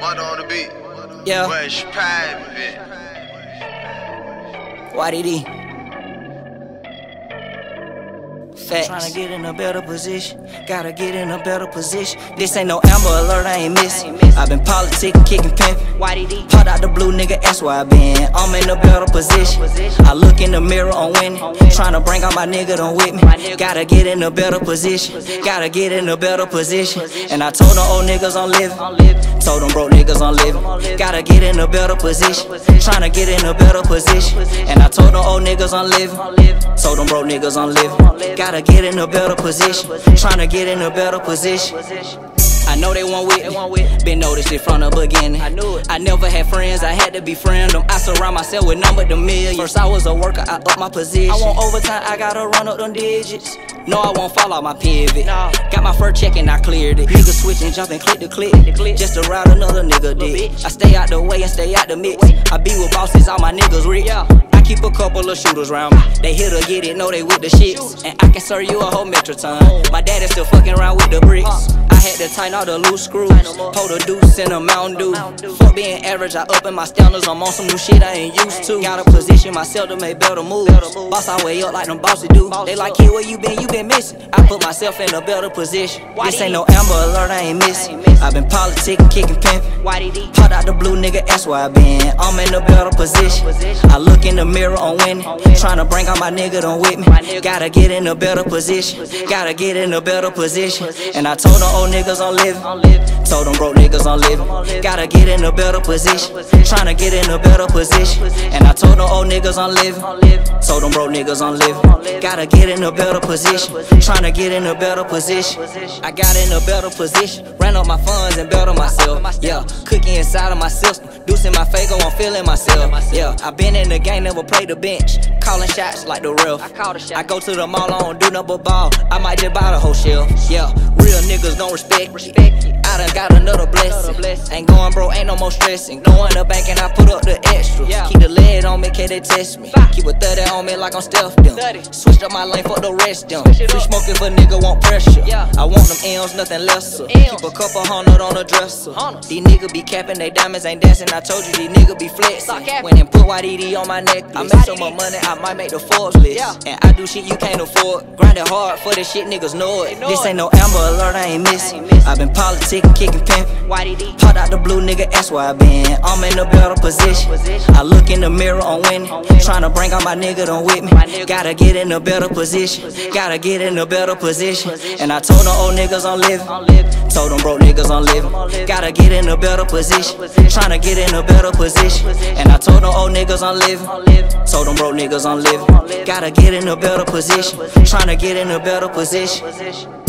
Mondo on the beat. Yeah. Fresh private. YDD. Facts. to get in a better position, gotta get in a better position. This ain't no Amber Alert, I ain't missing. i been politicking, kicking, pimping. Popped out the blue nigga, that's where I been. I'm in a better position. I look in the mirror on winning. Trying to bring out my nigga, don't with me. Gotta get in a better position. Gotta get in a better position. And I told them old niggas I'm living. Told them broke niggas I'm living. Gotta get in a better position. Trying to get in a better position. And I told them old niggas I'm living. Told them broke niggas I'm living. Gotta get in a better position. Tryna get in a better position. I know they want with me. Been noticed it from the beginning. I knew it. I never had friends, I had to befriend them. I surround myself with number the millions. First I was a worker, I up my position. I want overtime, I gotta run up them digits. No, I won't fall off my pivot. No. Got my first check and I cleared it. Nigga switch and jump and click the click. the click. Just to ride another nigga dick. I stay out the way and stay out the mix. I be with bosses, all my niggas rich. Yeah. Keep a couple of shooters around me. They hit or get it, know they with the shits. And I can serve you a whole metro ton. My daddy still fucking around with the bricks. I had to tighten all the loose screws. Pull the deuce in a Mountain Dew. Fuck being average, I up in my standards. I'm on some new shit I ain't used to. Gotta position myself to make better moves. Boss I way up like them bosses do. They like, kid, where you been? You been missing. I put myself in a better position. This ain't no Amber Alert, I ain't missing. I ain't missing. i been politicking, kicking, pimping. Popped out the blue nigga, that's where I been. I'm in a better position. I look in the mirror on winning. Tryna bring out my nigga, don't with me. Gotta get in a better position. Gotta get in a better position. And I told them old niggas I'm living. Told them broke niggas I'm living. Gotta get in a better position. Tryna get in a better position. And I told them old niggas I'm living. Told them broke niggas I'm living. Gotta get in a better position. Tryna get in a better position. I got in a better position. Ran up my funds and better myself. Yeah, cooking inside of my system. Deucing my fago, I'm feeling myself. Yeah, I been in the game, never played the bench. Calling shots like the ref. I call the shot. I go to the mall, I don't do number ball. I might just buy the whole shelf. Yeah, real niggas gon' respect. Respect. I done got another blessing. Ain't going bro, ain't no more stressing. Go in the bank and I put up the extra. Keep the lead on me, can they test me? Keep a 30 on me like I'm stealth them. 30. Switched up my lane for the rest them. Free smoking for nigga want pressure. I want them M's, nothing lesser. Keep a couple hundred on the dresser. These niggas be capping, they diamonds ain't dancing. I told you these niggas be flexing. When and put YDD on my neck, I make so much money, I might make the Forbes list. And I do shit you can't afford. Grinding hard for this shit, niggas know it. this ain't no Amber Alert, I ain't missing. I been missing. Politicking, kicking, pimping. YDD. Out the blue nigga, that's where I been. I'm in a better position. I look in the mirror on winning. Tryna bring out my nigga, don't with me. Gotta get in a better position. Gotta get in a better position. And I told them old niggas I'm living. Told them broke niggas I'm living. Gotta get in a better position. Position. Tryna get in a better position. And I told them old niggas I'm living. Told them broke niggas I'm living. Gotta get in a better position. Tryna get in a better. Position.